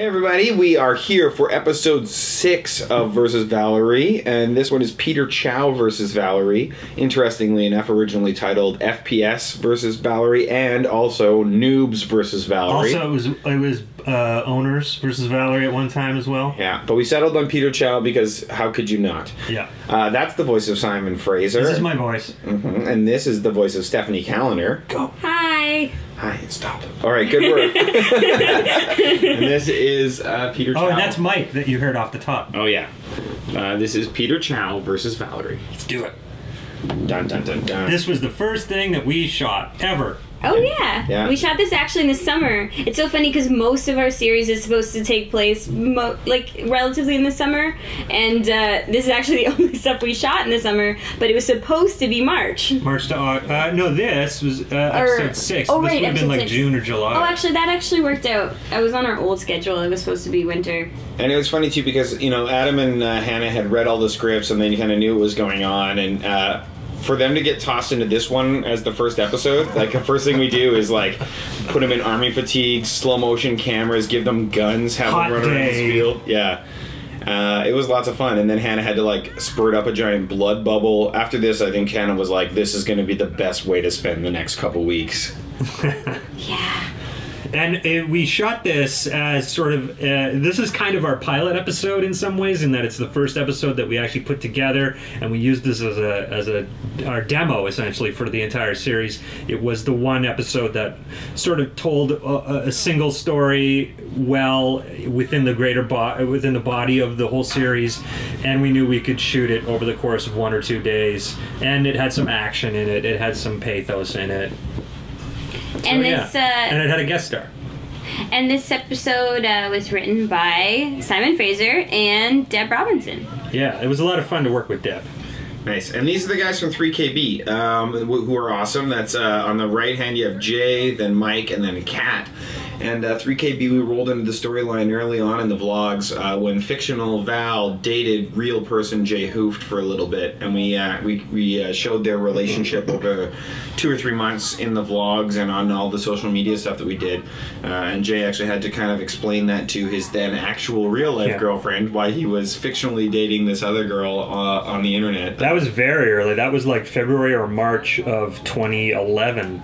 Hey everybody, we are here for episode six of Versus Valerie, and this one is Peter Chao versus Valerie. Interestingly enough, originally titled FPS versus Valerie, and also Noobs versus Valerie. Also, it was it was uh, owners versus Valerie at one time as well. yeah, but we settled on Peter Chao because how could you not? Yeah, Uh, that's the voice of Simon Fraser, this is my voice. Mhm, and this is the voice of Stephanie Kaliner. Go. Hi. Hi, stop. All right, good work. and this is uh, Peter Chao. Oh, and that's Mike that you heard off the top. Oh yeah. Uh, this is Peter Chao versus Valerie. Let's do it. Dun dun dun dun. This was the first thing that we shot ever. Oh yeah. Yeah. We shot this actually in the summer. It's so funny because most of our series is supposed to take place mo- like relatively in the summer, and uh, this is actually the only stuff we shot in the summer. But it was supposed to be March. March to August. Uh, no, this was uh, episode six. oh, this right, would have been like six. June or July. Oh, actually, that actually worked out. I was on our old schedule. It was supposed to be winter. and it was funny too because you know Adam and uh, Hannah had read all the scripts and they kind of knew what was going on and. For them to get tossed into this one as the first episode, like the first thing we do is like put them in army fatigue, slow motion cameras, give them guns, have Hot them run around this day. field. Yeah. Uh, it was lots of fun, and then Hannah had to like spurt up a giant blood bubble. After this, I think Hannah was like, "This is going to be the best way to spend the next couple weeks." Yeah. And uh we shot this as sort of uh, this is kind of our pilot episode in some ways, in that it's the first episode that we actually put together, and we used this as a as a our demo essentially for the entire series. It was the one episode that sort of told a, a single story well within the greater bo- within the body of the whole series, and we knew we could shoot it over the course of one or two days, and it had some action in it. It had some pathos in it. And So, yeah. this uh, and it had a guest star. and this episode uh, was written by Simon Fraser and Deb Robinson. Yeah, it was a lot of fun to work with Deb. Nice. And these are the guys from 3KB um, who are awesome. That's uh, on the right hand, you have Jay, then Mike, and then Kat. And uh, 3KB, we rolled into the storyline early on in the vlogs uh, when fictional Val dated real person Jay Hooft for a little bit, and we uh, we, we uh, showed their relationship over two or three months in the vlogs and on all the social media stuff that we did. Uh, and Jay actually had to kind of explain that to his then actual real life Yeah. girlfriend why he was fictionally dating this other girl uh, on the internet. That was very early. That was like February or March of 2011.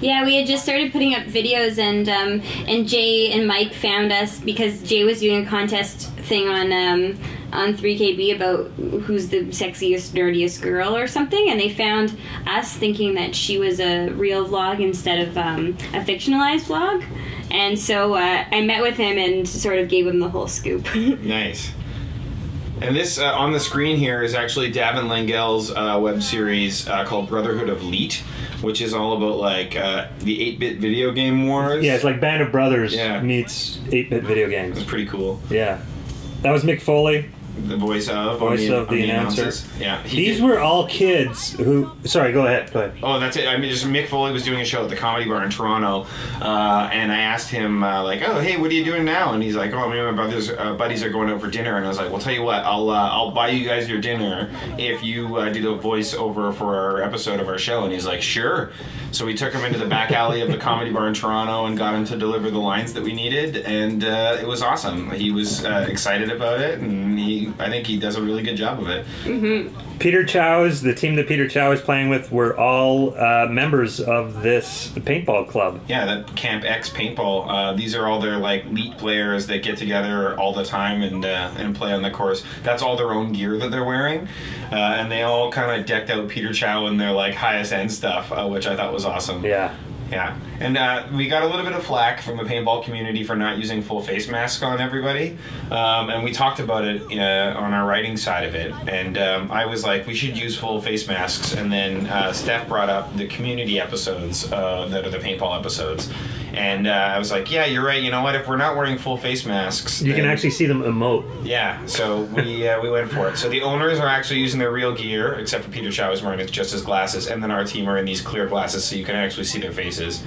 Yeah, we had just started putting up videos, and um, and Jay and Mike found us because Jay was doing a contest thing on um, on 3KB about who's the sexiest, nerdiest girl or something, and they found us thinking that she was a real vlog instead of um, a fictionalized vlog. And so uh, I met with him and sort of gave him the whole scoop. Nice. And this uh, on the screen here is actually Davin Langell's uh, web series uh, called Brotherhood of Leet, which is all about like uh, the 8-bit video game wars. Yeah, it's like Band of Brothers Yeah. meets 8-bit video games. it's pretty cool. Yeah. That was Mick Foley. The voice of Voice on of the announcer. announces. Yeah. These did- were all kids who. Sorry, go ahead. Go ahead. Oh, that's it. I mean, just Mick Foley was doing a show at the Comedy Bar in Toronto, uh, and I asked him uh, like, "Oh, hey, what are you doing now?" And he's like, "Oh, me and my brothers, uh, buddies are going out for dinner." And I was like, "Well, tell you what, I'll uh, I'll buy you guys your dinner if you uh, do the voiceover for our episode of our show." And he's like, "Sure." So we took him into the back alley of the Comedy Bar in Toronto and got him to deliver the lines that we needed, and uh, it was awesome. He was uh, excited about it, and he I think he does a really good job of it. Peter Chao's, the team that Peter Chao is playing with, were all uh, members of this paintball club. Yeah, that Camp X paintball. Uh, these are all their like elite players that get together all the time and uh, and play on the course. That's all their own gear that they're wearing, uh, and they all kind of decked out Peter Chao in their like highest end stuff, uh, which I thought was awesome. Yeah. Yeah, and uh, we got a little bit of flack from the paintball community for not using full face masks on everybody, um, and we talked about it uh, on our writing side of it. And um, I was like, we should use full face masks. And then uh, Steph brought up the community episodes uh, that are the paintball episodes, and uh, I was like, yeah, you're right. You know what? If we're not wearing full face masks, You can actually see them emote. yeah, so we uh, we went for it. So the owners are actually using their real gear, except for Peter Chao is wearing just his glasses, and then our team are in these clear glasses, so you can actually see their faces.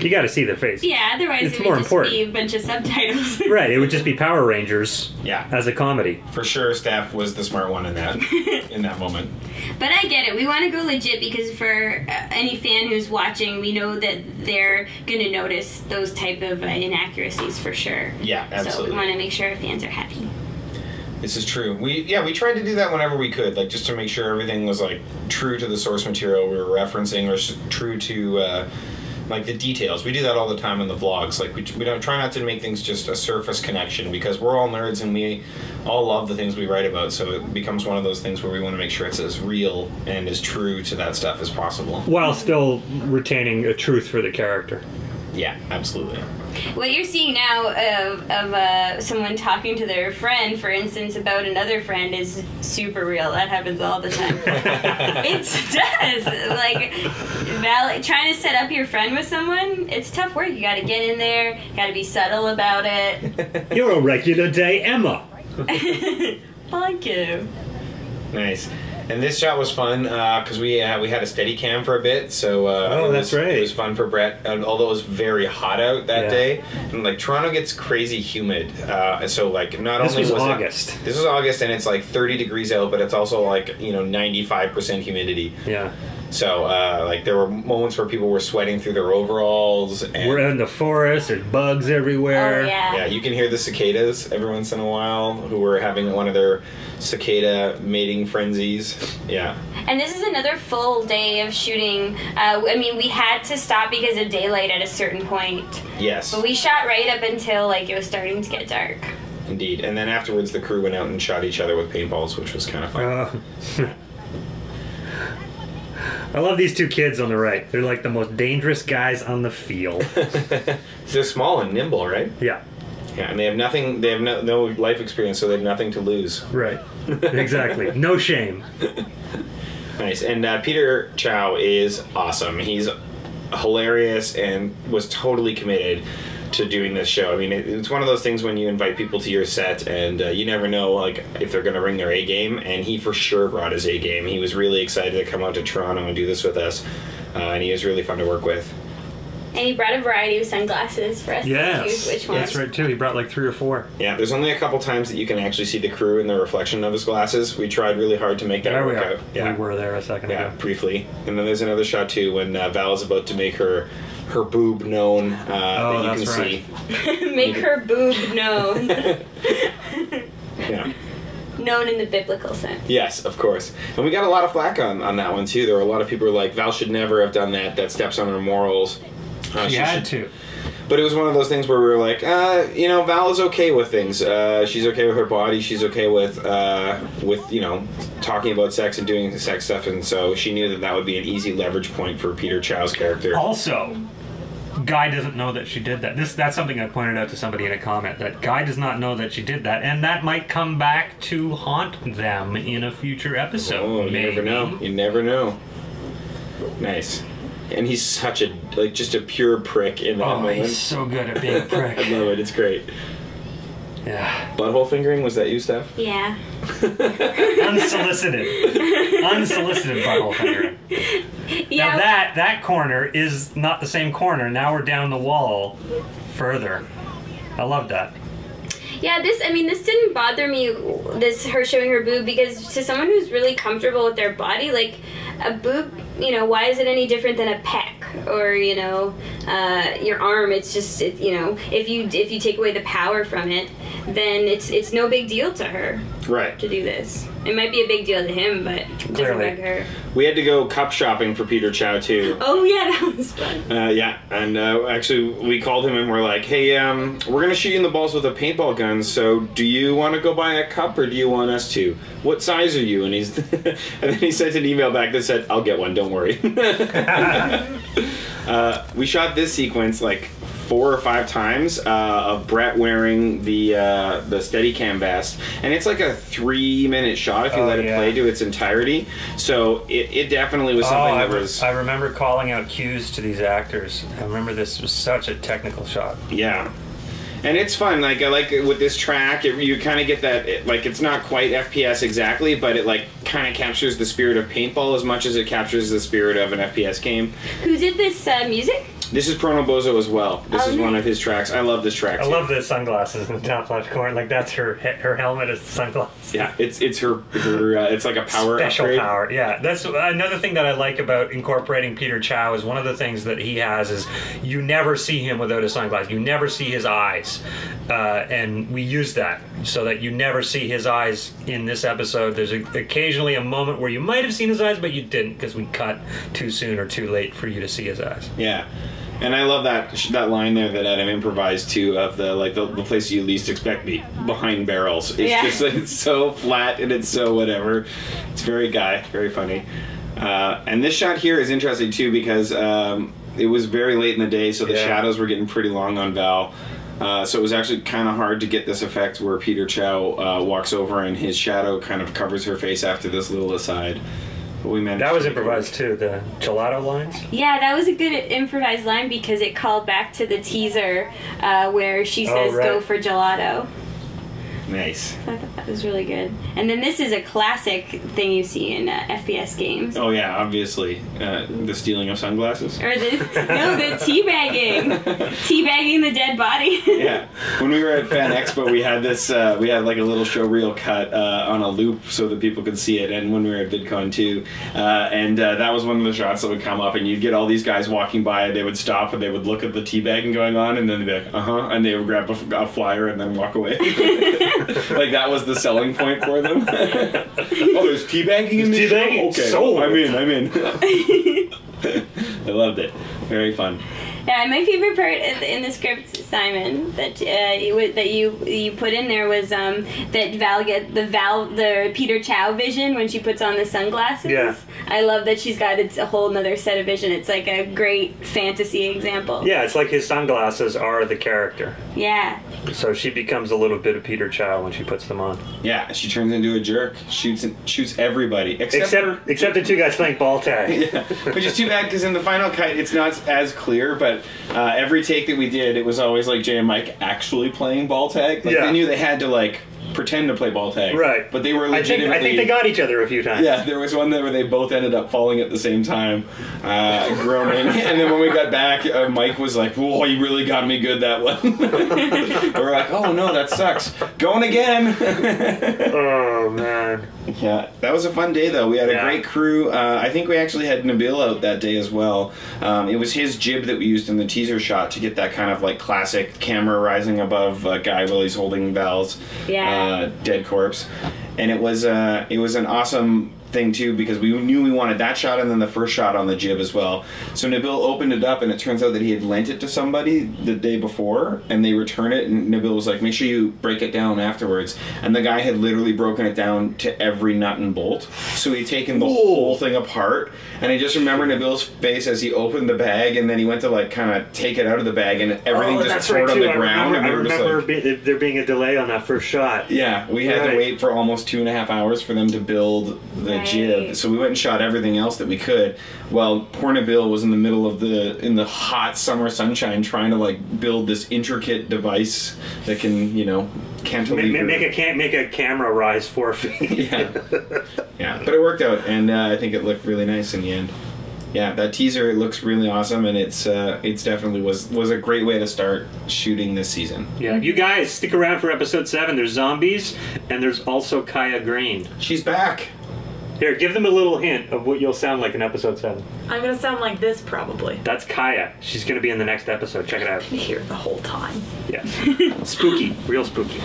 You got to see their face. Yeah, otherwise It's it would more just important. be a bunch of subtitles. Right. It would just be Power Rangers Yeah. as a comedy. For sure, Steph was the smart one in that in that moment. But I get it. We want to go legit because for uh, any fan who's watching, we know that they're going to notice those type of uh, inaccuracies for sure. Yeah, absolutely. So we want to make sure our fans are happy. This is true. We yeah, we tried to do that whenever we could, like just to make sure everything was like true to the source material we were referencing, or true to uh, like the details. We do that all the time in the vlogs. Like we, we don't try not to make things just a surface connection because we're all nerds and we all love the things we write about. So it becomes one of those things where we want to make sure it's as real and as true to that stuff as possible. While still retaining a truth for the character. Yeah, absolutely. What you're seeing now of, of uh, someone talking to their friend, for instance, about another friend is super real. That happens all the time. it does. Like, val- trying to set up your friend with someone, it's tough work. You gotta get in there, you gotta be subtle about it. You're a regular day Emma. Thank you. Nice. And this shot was fun because we uh, we had a steady cam for a bit, so uh, Oh, it that's was, right. It was fun for Brett, and although it was very hot out that Yeah. day, and like Toronto gets crazy humid, uh, so like not This only was was it- August. this was August, and it's like 30 degrees out, but it's also like you know 95 percent humidity. Yeah. So uh, like there were moments where people were sweating through their overalls, and We're in the forest. There's bugs everywhere. Oh, yeah. yeah, you can hear the cicadas every once in a while who were having one of their cicada mating frenzies. Yeah. And this is another full day of shooting. Uh, I mean, we had to stop because of daylight at a certain point. Yes. But we shot right up until like it was starting to get dark. Indeed. And then afterwards, the crew went out and shot each other with paintballs, which was kind of fun. Uh, I love these two kids on the right. They're like the most dangerous guys on the field. They're small and nimble, right? Yeah, Yeah, and they have nothing. They have no, no life experience, so they have nothing to lose. right. Exactly. No shame. Nice. And uh, Peter Chao is awesome. He's hilarious and was totally committed to doing this show. I mean, it, it's one of those things when you invite people to your set and uh, you never know like if they're going to bring their A game. And he for sure brought his A game. He was really excited to come out to Toronto and do this with us, uh, and he was really fun to work with. And he brought a variety of sunglasses for us to choose Yes, which ones. that's right too. He brought like three or four. Yeah, there's only a couple times that you can actually see the crew in the reflection of his glasses. We tried really hard to make that There work are. out. Yeah, We were there a second yeah, ago. briefly. And then there's another shot too when uh, Val is about to make her her boob known uh, Oh, that you that's can right. see. Make her boob known. Yeah. known in the biblical sense. Yes, of course. And we got a lot of flack on, on that one too. There were a lot of people who were like, Val should never have done that. That steps on her morals. She had to. But it was one of those things where we were like, uh, you know, Val is okay with things. Uh, she's okay with her body. She's okay with, uh, with you know, talking about sex and doing sex stuff. And so she knew that that would be an easy leverage point for Peter Chao's character. Also, Guy doesn't know that she did that. This that's something I pointed out to somebody in a comment that Guy does not know that she did that, and that might come back to haunt them in a future episode. Oh, you maybe. never know. You never know. Nice. And he's such a like just a pure prick in that Oh, moment. he's so good at being a I prick. I love it. It's great. yeah, Butthole fingering was that you, Steph? Yeah. unsolicited, unsolicited butthole fingering. Yeah. Now that that corner is not the same corner. Now we're down the wall further. I love that. Yeah, this I mean this didn't bother me this her showing her boob because to someone who's really comfortable with their body, like a boob, you know, why is it any different than a pec or, you know, uh, your arm? It's just it, you know, if you if you take away the power from it, then it's it's no big deal to her Right. to do this. It might be a big deal to him, but it doesn't bug her. We had to go cup shopping for Peter Chao too. Oh yeah, that was fun. Uh, yeah, and uh, actually, we called him and we're like, "Hey, um, we're gonna shoot you in the balls with a paintball gun. So, do you want to go buy a cup or do you want us to? What size are you?" And he's, and then he sent an email back that said, "I'll get one. Don't worry." uh, we shot this sequence like four or five times uh, of Brett wearing the uh, the Steadicam vest, and it's like a three minute shot if you Oh, let it yeah. play to its entirety. So it, it definitely was something oh, I, that re- was I remember calling out cues to these actors. I remember this was such a technical shot. Yeah. And it's fun. Like I like with this track, it, you kind of get that. It, like it's not quite FPS exactly, but it like kind of captures the spirit of paintball as much as it captures the spirit of an FPS game. Who did this uh, music? This is Prono Bozo as well. This Oh, is one of his tracks. I love this track. I too. love the sunglasses in the top left corner. Like that's her her helmet is the sunglasses. Yeah, it's it's her her. Uh, it's like a power Special upgrade. power, yeah. That's another thing that I like about incorporating Peter Chao is one of the things that he has is you never see him without a sunglasses. You never see his eyes, uh, and we use that so that you never see his eyes in this episode. There's a, occasionally a moment where you might have seen his eyes, but you didn't because we cut too soon or too late for you to see his eyes. Yeah. And I love that that line there that Adam improvised too of the like the, the place you least expect me behind barrels. It's Yeah. just it's so flat and it's so whatever. It's very guy, very funny. Uh, and this shot here is interesting too because um, it was very late in the day, so the Yeah. shadows were getting pretty long on Val. Uh, so it was actually kind of hard to get this effect where Peter Chao uh, walks over and his shadow kind of covers her face after this little aside. But we managed. That was to make it work. improvised too. The gelato lines. Yeah, that was a good improvised line because it called back to the teaser uh, where she Oh, says, right. "Go for gelato." Nice. I thought that was really good. And then this is a classic thing you see in uh, FPS games. Oh yeah, obviously uh, the stealing of sunglasses. Or the no, the teabagging, teabagging the dead body. yeah. When we were at Fan Expo, we had this. Uh, we had like a little show reel cut uh, on a loop so that people could see it. And when we were at VidCon too, uh, and uh, that was one of the shots that would come up, and you'd get all these guys walking by, and they would stop and they would look at the teabagging going on, and then they'd be like, "Uh huh," and they would grab a, a flyer and then walk away. like that was the selling point for them. oh, there's teabagging in this show. Okay, Sold. I'm in. I'm in. I loved it. Very fun. Yeah, my favorite part in in the script, Simon, that uh, you that you you put in there was um, that Val get the Val the Peter Chao vision when she puts on the sunglasses. Yeah. I love that she's got it's a whole nother set of vision. It's like a great fantasy example. Yeah, it's like his sunglasses are the character. Yeah. So she becomes a little bit of Peter Chao when she puts them on. Yeah, she turns into a jerk. Shoots shoots everybody except, for- Except except the two guys playing ball tag. yeah, which is too bad because in the final cut it's not as clear. But uh, every take that we did, it was always like Jay and Mike actually playing ball tag. Like Yeah. they knew they had to like pretend to play ball tag, Right. But they were I think legitimately. I think they got each other a few times. Yeah, there was one that where they both ended up falling at the same time, uh, groaning. and then when we got back, uh, Mike was like, "Whoa, you really got me good that one." we are like, "Oh no, that sucks." Going again. Oh man. Yeah, that was a fun day though. We had a Yeah. great crew. Uh, I think we actually had Nabil out that day as well. Um, it was his jib that we used in the teaser shot to get that kind of like classic camera rising above a guy while he's holding Val's Yeah. Uh, dead corpse, and it was uh, it was an awesome thing too because we knew we wanted that shot and then the first shot on the jib as well. So Nabil opened it up and it turns out that he had lent it to somebody the day before and they return it and Nabil was like, make sure you break it down afterwards. And the guy had literally broken it down to every nut and bolt. So he'd taken the whole thing apart and I just remember Nabil's face as he opened the bag and then he went to like kind of take it out of the bag and everything Oh, just poured right, on the I ground remember, and we I remember like, be- there being a delay on that first shot. yeah, we had Right. to wait for almost two and a half hours for them to build the Right. jib. So we went and shot everything else that we could. While poor was in the middle of the in the hot summer sunshine trying to like build this intricate device that can you know Ma- cantilever. ma- Make a cam- make a camera rise four feet. yeah, yeah. But it worked out, and uh, I think it looked really nice in the end. Yeah, that teaser it looks really awesome, and it's uh, it's definitely was was a great way to start shooting this season. Yeah, you guys stick around for episode seven. There's zombies, and there's also Kaya Green. She's back. Here, give them a little hint of what you'll sound like in episode seven. I'm gonna sound like this probably. That's Kaya. She's gonna be in the next episode. Check it out. Here the whole time. Yeah, spooky, real spooky.